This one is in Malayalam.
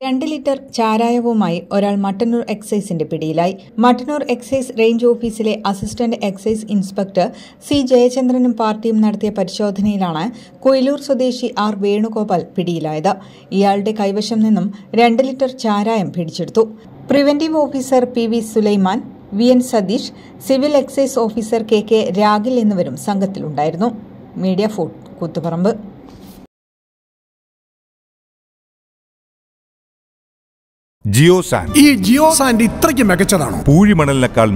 രണ്ട് ലിറ്റർ ചാരായവുമായി ഒരാൾ മട്ടന്നൂർ എക്സൈസിന്റെ പിടിയിലായി. മട്ടന്നൂർ എക്സൈസ് റേഞ്ച് ഓഫീസിലെ അസിസ്റ്റന്റ് എക്സൈസ് ഇൻസ്പെക്ടർ സി ജയചന്ദ്രനും പാർട്ടിയും നടത്തിയ പരിശോധനയിലാണ് കൊയിലൂർ സ്വദേശി ആർ വേണുഗോപാൽ പിടിയിലായത്. ഇയാളുടെ കൈവശം നിന്നും രണ്ട് ലിറ്റർ ചാരായം പിടിച്ചെടുത്തു. Preventive officer P V Sulaiman V N Satheesh civil excise officer K K Ragil എന്നിവരും സംഘത്തിലുണ്ടായിരുന്നു. Media food Koothuparamba. Geo sand. ഈ ജിയോ സാൻഡ് ഇത്രയ്ക്ക് മികച്ചതാണോ? പൂഴിമണലിനേക്കാൾ